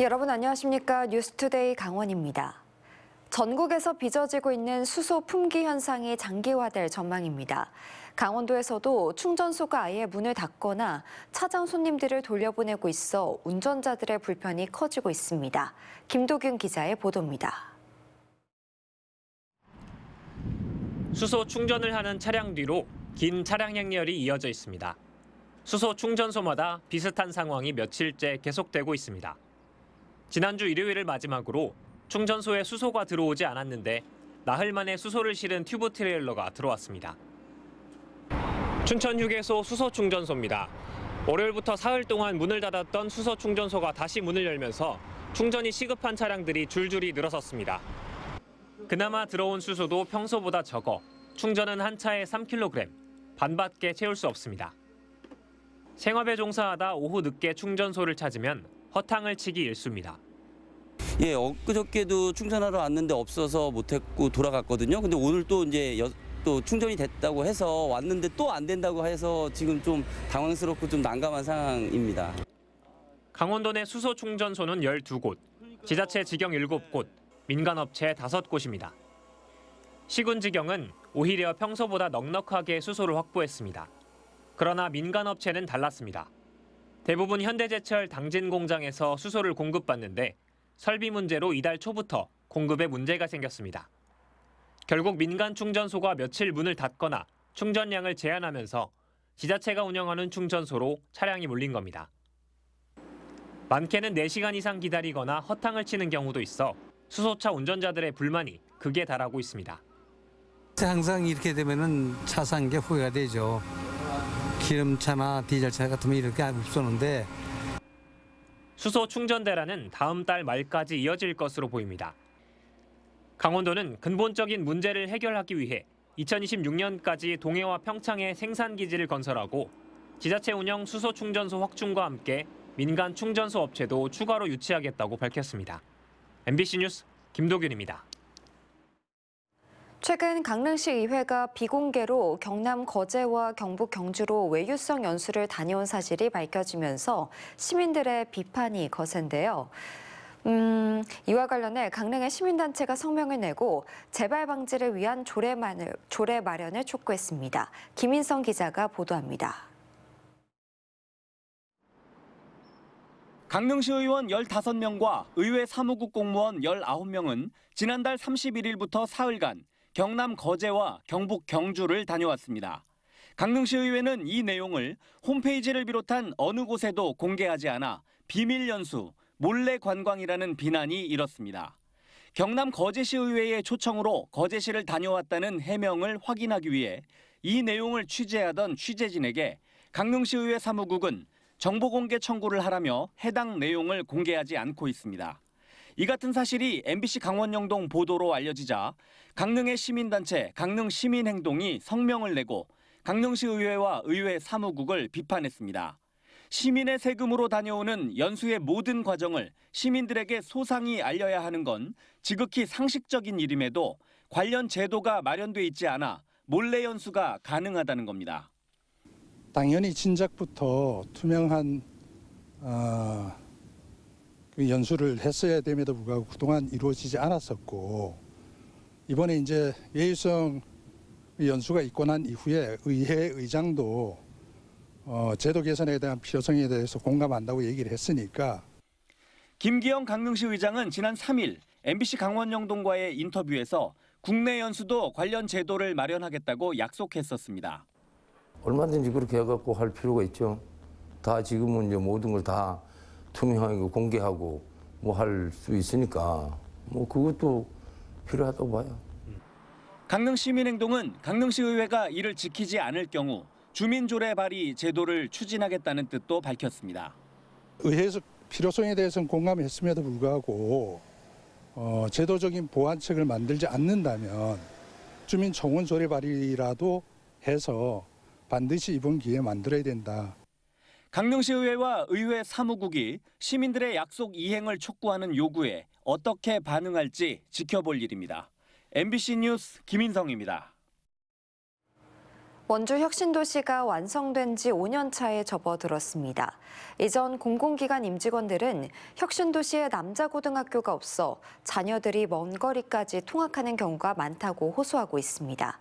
여러분 안녕하십니까 뉴스투데이 강원입니다. 전국에서 빚어지고 있는 수소 품귀 현상이 장기화될 전망입니다. 강원도에서도 충전소가 아예 문을 닫거나 차장 손님들을 돌려보내고 있어 운전자들의 불편이 커지고 있습니다. 김도균 기자의 보도입니다. 수소 충전을 하는 차량 뒤로 긴 차량 행렬이 이어져 있습니다. 수소 충전소마다 비슷한 상황이 며칠째 계속되고 있습니다. 지난주 일요일을 마지막으로 충전소에 수소가 들어오지 않았는데 나흘 만에 수소를 실은 튜브 트레일러가 들어왔습니다. 춘천 휴게소 수소 충전소입니다. 월요일부터 사흘 동안 문을 닫았던 수소 충전소가 다시 문을 열면서 충전이 시급한 차량들이 줄줄이 늘어섰습니다. 그나마 들어온 수소도 평소보다 적어 충전은 한 차에 3kg, 반밖에 채울 수 없습니다. 생업에 종사하다 오후 늦게 충전소를 찾으면 허탕을 치기 일쑤입니다. 예, 엊그저께도 충전하러 왔는데 없어서 못했고 돌아갔거든요. 근데 오늘 또 이제 여- 또 충전이 됐다고 해서 왔는데 또 안 된다고 해서 지금 좀 당황스럽고 좀 난감한 상황입니다. 강원도 내 수소 충전소는 12곳, 지자체 직영 7곳, 민간업체 5곳입니다. 시군지경은 오히려 평소보다 넉넉하게 수소를 확보했습니다. 그러나 민간업체는 달랐습니다. 대부분 현대제철 당진 공장에서 수소를 공급받는데 설비 문제로 이달 초부터 공급에 문제가 생겼습니다. 결국 민간 충전소가 며칠 문을 닫거나 충전량을 제한하면서 지자체가 운영하는 충전소로 차량이 몰린 겁니다. 많게는 4시간 이상 기다리거나 허탕을 치는 경우도 있어 수소차 운전자들의 불만이 극에 달하고 있습니다. 항상 이렇게 되면은 차산 게 후회가 되죠. 기름차나 디젤차 같으면 이렇게 없었는데 수소 충전 대란은 다음 달 말까지 이어질 것으로 보입니다. 강원도는 근본적인 문제를 해결하기 위해 2026년까지 동해와 평창에 생산 기지를 건설하고 지자체 운영 수소 충전소 확충과 함께 민간 충전소 업체도 추가로 유치하겠다고 밝혔습니다. MBC 뉴스 김도균입니다. 최근 강릉시 의회가 비공개로 경남 거제와 경북 경주로 외유성 연수를 다녀온 사실이 밝혀지면서 시민들의 비판이 거센데요. 음, 이와 관련해 강릉의 시민단체가 성명을 내고 재발 방지를 위한 조례, 마련을, 조례 마련을 촉구했습니다. 김인성 기자가 보도합니다. 강릉시 의원 15명과 의회 사무국 공무원 19명은 지난달 31일부터 사흘간 경남 거제와 경북 경주를 다녀왔습니다. 강릉시 의회는 이 내용을 홈페이지를 비롯한 어느 곳에도 공개하지 않아 비밀 연수, 몰래 관광이라는 비난이 일었습니다. 경남 거제시 의회의 초청으로 거제시를 다녀왔다는 해명을 확인하기 위해 이 내용을 취재하던 취재진에게 강릉시 의회 사무국은 정보 공개 청구를 하라며 해당 내용을 공개하지 않고 있습니다. 이 같은 사실이 MBC 강원영동 보도로 알려지자 강릉의 시민단체 강릉시민행동이 성명을 내고 강릉시 의회와 의회 사무국을 비판했습니다. 시민의 세금으로 다녀오는 연수의 모든 과정을 시민들에게 소상히 알려야 하는 건 지극히 상식적인 일임에도 관련 제도가 마련돼 있지 않아 몰래 연수가 가능하다는 겁니다. 당연히 진작부터 투명한 어, 그 연수를 했어야 됨에도 불구하고 그동안 이루어지지 않았었고 이번에 이제 예유성 연수가 있고 난 이후에 의회 의장도 어, 제도 개선에 대한 필요성에 대해서 공감한다고 얘기를 했으니까 김기영 강릉시 의장은 지난 3일 MBC 강원 영동과의 인터뷰에서 국내 연수도 관련 제도를 마련하겠다고 약속했었습니다. 얼마든지 그렇게 해갖고 할 필요가 있죠. 다 지금은 이제 모든 걸 다 투명하게 공개하고 뭐 할 수 있으니까 뭐 그것도 필요하다고 봐요. 강릉 시민행동은 강릉시 의회가 이를 지키지 않을 경우 주민조례 발의 제도를 추진하겠다는 뜻도 밝혔습니다. 의회에서 필요성에 대해서는 공감했음에도 불구하고 어, 제도적인 보완책을 만들지 않는다면 주민 청원 조례 발의라도 해서 반드시 이번 기회에 만들어야 된다. 강릉시 의회와 의회 사무국이 시민들의 약속 이행을 촉구하는 요구에 어떻게 반응할지 지켜볼 일입니다. MBC 뉴스 김인성입니다. 원주 혁신도시가 완성된 지 5년 차에 접어들었습니다. 이전 공공기관 임직원들은 혁신도시에 남자고등학교가 없어 자녀들이 먼 거리까지 통학하는 경우가 많다고 호소하고 있습니다.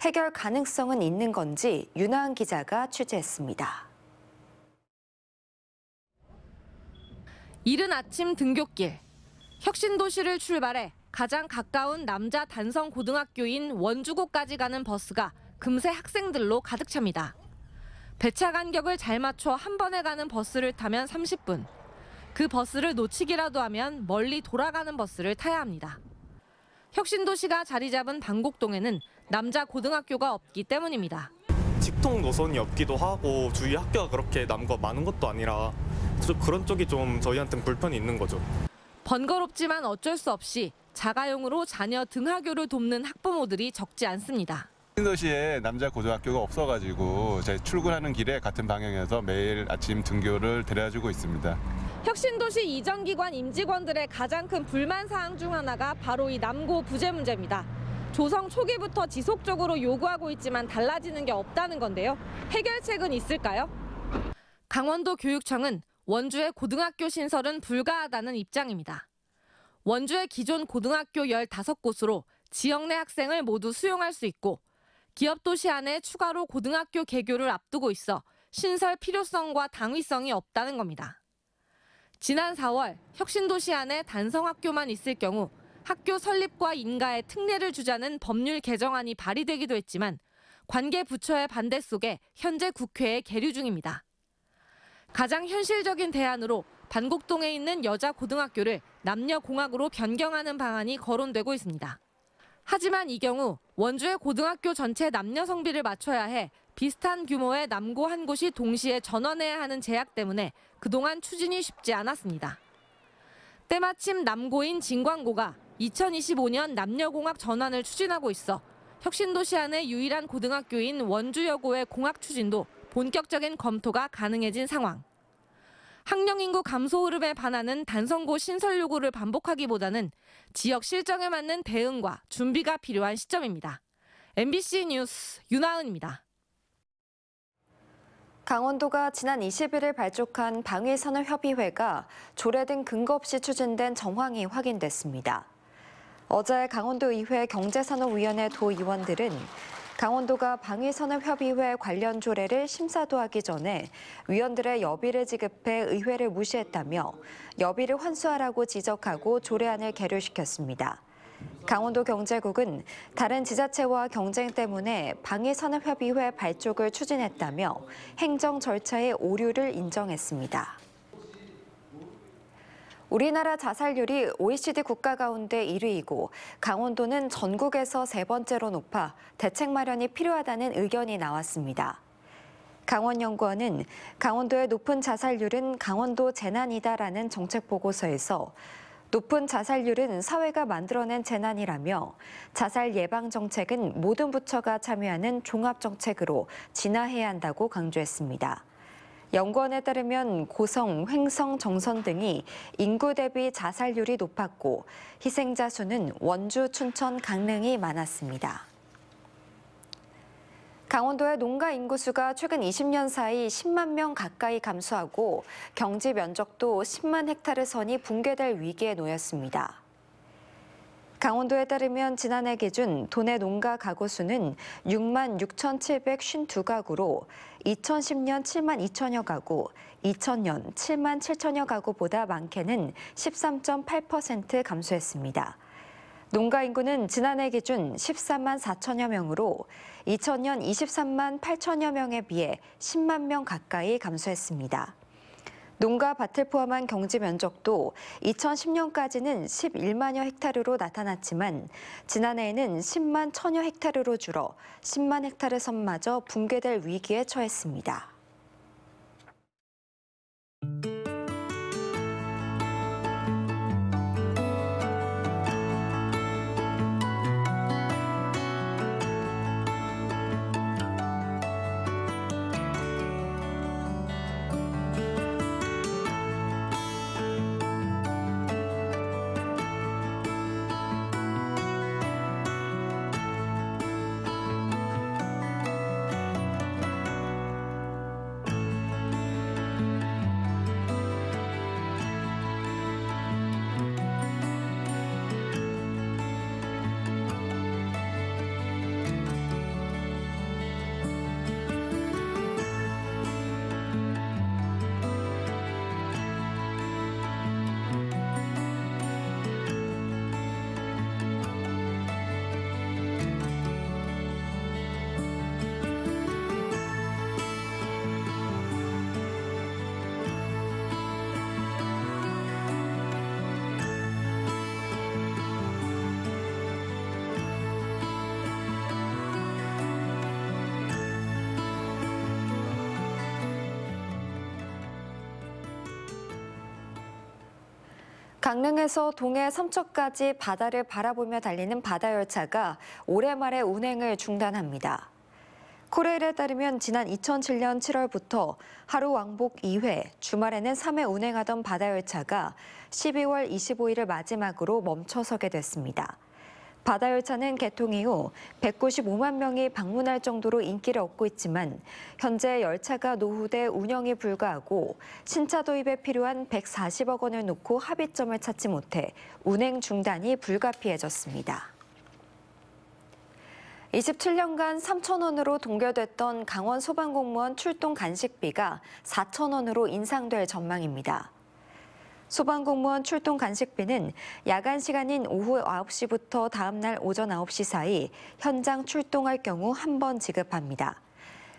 해결 가능성은 있는 건지 윤하은 기자가 취재했습니다. 이른 아침 등굣길. 혁신도시를 출발해 가장 가까운 남자 단성 고등학교인 원주고까지 가는 버스가 금세 학생들로 가득 찹니다. 배차 간격을 잘 맞춰 한 번에 가는 버스를 타면 30분. 그 버스를 놓치기라도 하면 멀리 돌아가는 버스를 타야 합니다. 혁신도시가 자리 잡은 방곡동에는 남자 고등학교가 없기 때문입니다. 직통 노선이 없기도 하고 주위 학교가 그렇게 남과 많은 것도 아니라 좀 그런 쪽이 좀 저희한테는 불편이 있는 거죠. 번거롭지만 어쩔 수 없이 자가용으로 자녀 등하교를 돕는 학부모들이 적지 않습니다. 신도시에 남자 고등학교가 없어가지고 제 출근하는 길에 같은 방향에서 매일 아침 등교를 데려주고 있습니다. 혁신도시 이전 기관 임직원들의 가장 큰 불만 사항 중 하나가 바로 이 남고 부재 문제입니다. 조성 초기부터 지속적으로 요구하고 있지만 달라지는 게 없다는 건데요. 해결책은 있을까요? 강원도 교육청은 원주의 고등학교 신설은 불가하다는 입장입니다. 원주의 기존 고등학교 15곳으로 지역 내 학생을 모두 수용할 수 있고 기업 도시 안에 추가로 고등학교 개교를 앞두고 있어 신설 필요성과 당위성이 없다는 겁니다. 지난 4월 혁신도시 안에 단성학교만 있을 경우 학교 설립과 인가에 특례를 주자는 법률 개정안이 발의되기도 했지만 관계 부처의 반대 속에 현재 국회에 계류 중입니다. 가장 현실적인 대안으로 반곡동에 있는 여자 고등학교를 남녀 공학으로 변경하는 방안이 거론되고 있습니다. 하지만 이 경우 원주의 고등학교 전체 남녀 성비를 맞춰야 해 비슷한 규모의 남고 한 곳이 동시에 전원해야 하는 제약 때문에 그동안 추진이 쉽지 않았습니다. 때마침 남고인 진광고가 2025년 남녀공학 전환을 추진하고 있어 혁신도시 안의 유일한 고등학교인 원주여고의 공학 추진도 본격적인 검토가 가능해진 상황. 학령 인구 감소 흐름에 반하는 단성고 신설 요구를 반복하기보다는 지역 실정에 맞는 대응과 준비가 필요한 시점입니다. MBC 뉴스 윤하은입니다. 강원도가 지난 21일 발족한 방위산업협의회가 조례 등 근거 없이 추진된 정황이 확인됐습니다. 어제 강원도의회 경제산업위원회 도의원들은 강원도가 방위산업협의회 관련 조례를 심사도 하기 전에 위원들의 여비를 지급해 의회를 무시했다며 여비를 환수하라고 지적하고 조례안을 계류시켰습니다. 강원도 경제국은 다른 지자체와 경쟁 때문에 방위산업협의회 발족을 추진했다며 행정 절차의 오류를 인정했습니다. 우리나라 자살률이 OECD 국가 가운데 1위이고 강원도는 전국에서 세 번째로 높아 대책 마련이 필요하다는 의견이 나왔습니다. 강원연구원은 강원도의 높은 자살률은 강원도 재난이다라는 정책 보고서에서 높은 자살률은 사회가 만들어낸 재난이라며 자살 예방 정책은 모든 부처가 참여하는 종합 정책으로 진화해야 한다고 강조했습니다. 연구원에 따르면 고성, 횡성, 정선 등이 인구 대비 자살률이 높았고 희생자 수는 원주, 춘천, 강릉이 많았습니다. 강원도의 농가 인구수가 최근 20년 사이 10만 명 가까이 감소하고 경지 면적도 10만 헥타르 선이 붕괴될 위기에 놓였습니다. 강원도에 따르면 지난해 기준 도내 농가 가구 수는 6만 6,752가구로 2010년 7만 2천여 가구, 2000년 7만 7천여 가구보다 많게는 13.8% 감소했습니다. 농가 인구는 지난해 기준 14만 4천여 명으로 2000년 23만 8천여 명에 비해 10만 명 가까이 감소했습니다. 농가 밭을 포함한 경지 면적도 2010년까지는 11만여 헥타르로 나타났지만 지난해에는 10만 천여 헥타르로 줄어 10만 헥타르 선마저 붕괴될 위기에 처했습니다. 강릉에서 동해 삼척까지 바다를 바라보며 달리는 바다 열차가 올해 말에 운행을 중단합니다. 코레일에 따르면 지난 2007년 7월부터 하루 왕복 2회, 주말에는 3회 운행하던 바다 열차가 12월 25일을 마지막으로 멈춰서게 됐습니다. 바다 열차는 개통 이후 195만 명이 방문할 정도로 인기를 얻고 있지만 현재 열차가 노후돼 운영이 불가하고 신차 도입에 필요한 140억 원을 놓고 합의점을 찾지 못해 운행 중단이 불가피해졌습니다. 27년간 3천 원으로 동결됐던 강원 소방공무원 출동 간식비가 4천 원으로 인상될 전망입니다. 소방공무원 출동 간식비는 야간 시간인 오후 9시부터 다음날 오전 9시 사이 현장 출동할 경우 한 번 지급합니다.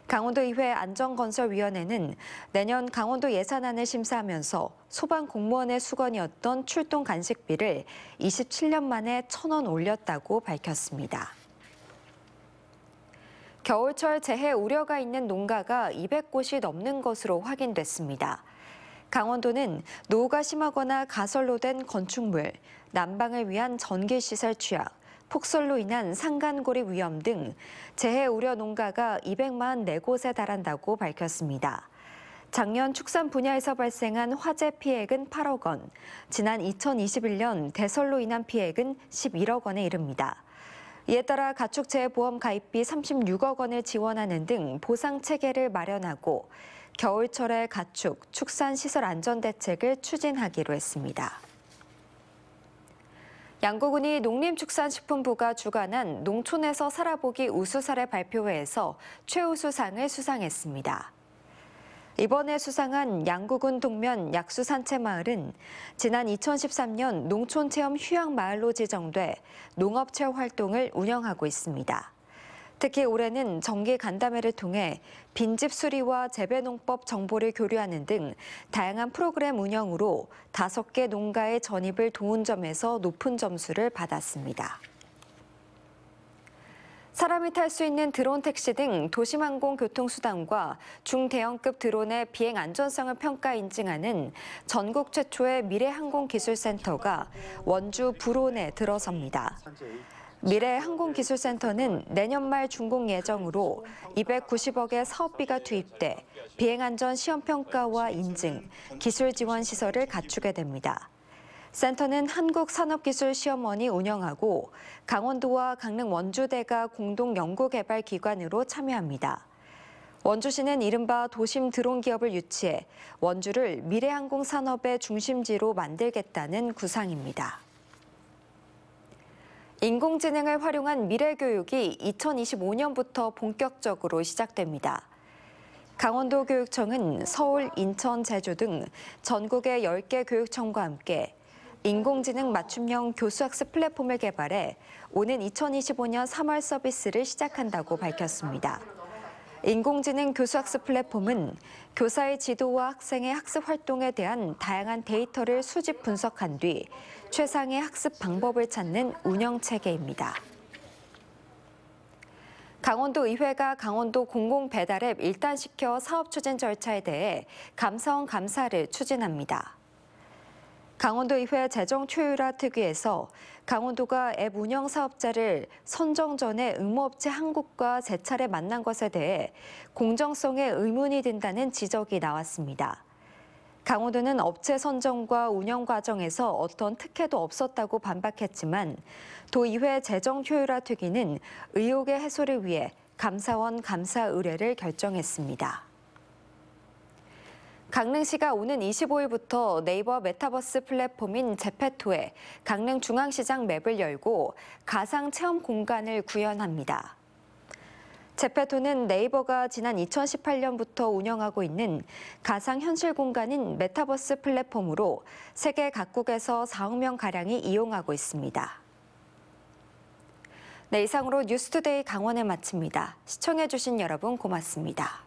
강원도의회 안전건설위원회는 내년 강원도 예산안을 심사하면서 소방공무원의 수건이었던 출동 간식비를 27년 만에 1,000원 올렸다고 밝혔습니다. 겨울철 재해 우려가 있는 농가가 200곳이 넘는 것으로 확인됐습니다. 강원도는 노후가 심하거나 가설로 된 건축물, 난방을 위한 전기시설 취약, 폭설로 인한 상간고리 위험 등 재해 우려 농가가 244곳에 달한다고 밝혔습니다. 작년 축산 분야에서 발생한 화재 피해액은 8억 원, 지난 2021년 대설로 인한 피해액은 11억 원에 이릅니다. 이에 따라 가축재해보험 가입비 36억 원을 지원하는 등 보상 체계를 마련하고 겨울철의 가축, 축산시설 안전 대책을 추진하기로 했습니다. 양고군이 농림축산식품부가 주관한 농촌에서 살아보기 우수사례 발표회에서 최우수상을 수상했습니다. 이번에 수상한 양구군 동면 약수산채마을은 지난 2013년 농촌체험 휴양마을로 지정돼 농업체험 활동을 운영하고 있습니다. 특히 올해는 정기 간담회를 통해 빈집 수리와 재배농법 정보를 교류하는 등 다양한 프로그램 운영으로 다섯 개 농가의 전입을 도운 점에서 높은 점수를 받았습니다. 사람이 탈 수 있는 드론 택시 등 도심항공 교통수단과 중대형급 드론의 비행 안전성을 평가 인증하는 전국 최초의 미래항공기술센터가 원주 불온에 들어섭니다. 미래항공기술센터는 내년 말 준공 예정으로 290억의 사업비가 투입돼 비행안전 시험평가와 인증, 기술 지원 시설을 갖추게 됩니다. 센터는 한국산업기술시험원이 운영하고 강원도와 강릉 원주대가 공동 연구개발 기관으로 참여합니다. 원주시는 이른바 도심 드론 기업을 유치해 원주를 미래항공 산업의 중심지로 만들겠다는 구상입니다. 인공지능을 활용한 미래 교육이 2025년부터 본격적으로 시작됩니다. 강원도 교육청은 서울, 인천, 제주 등 전국의 10개 교육청과 함께 인공지능 맞춤형 교수학습 플랫폼을 개발해 오는 2025년 3월 서비스를 시작한다고 밝혔습니다. 인공지능 교수학습 플랫폼은 교사의 지도와 학생의 학습 활동에 대한 다양한 데이터를 수집 분석한 뒤 최상의 학습 방법을 찾는 운영 체계입니다. 강원도 의회가 강원도 공공 배달앱 일단시켜 사업 추진 절차에 대해 감사원 감사를 추진합니다. 강원도의회 재정초율화 특위에서 강원도가 앱 운영 사업자를 선정 전에 의무업체 한국과 세 차례 만난 것에 대해 공정성에 의문이 든다는 지적이 나왔습니다. 강원도는 업체 선정과 운영 과정에서 어떤 특혜도 없었다고 반박했지만 도의회 재정효율화 특위는 의혹의 해소를 위해 감사원 감사 의뢰를 결정했습니다. 강릉시가 오는 25일부터 네이버 메타버스 플랫폼인 제페토에 강릉 중앙시장 맵을 열고 가상 체험 공간을 구현합니다. 제페토는 네이버가 지난 2018년부터 운영하고 있는 가상 현실 공간인 메타버스 플랫폼으로 세계 각국에서 4억 명 가량이 이용하고 있습니다. 네, 이상으로 뉴스투데이 강원을 마칩니다. 시청해주신 여러분 고맙습니다.